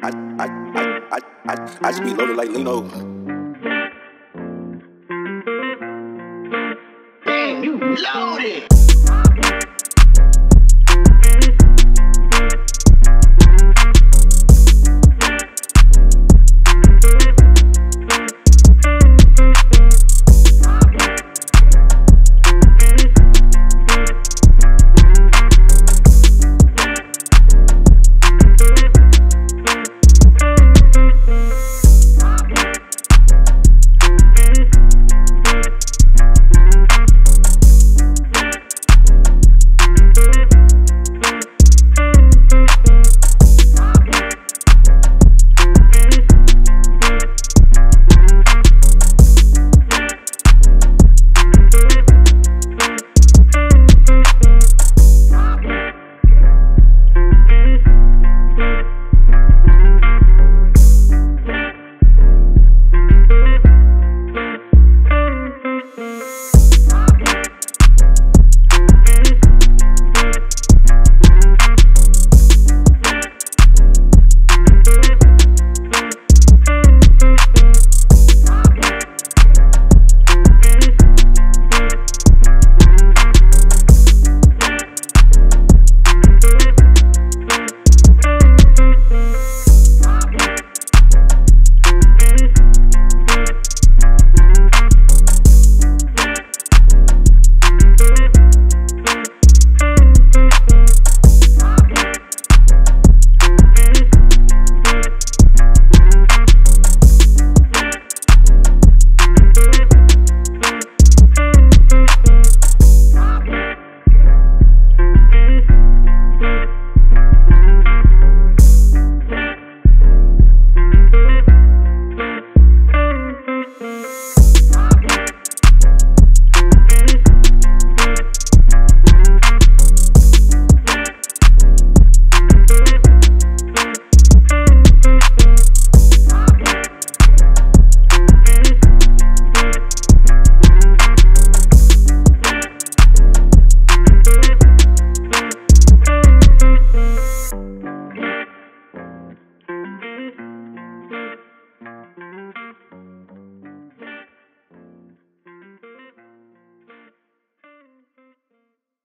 I, I, I, I, I, just be loaded like Lino. Damn, you loaded!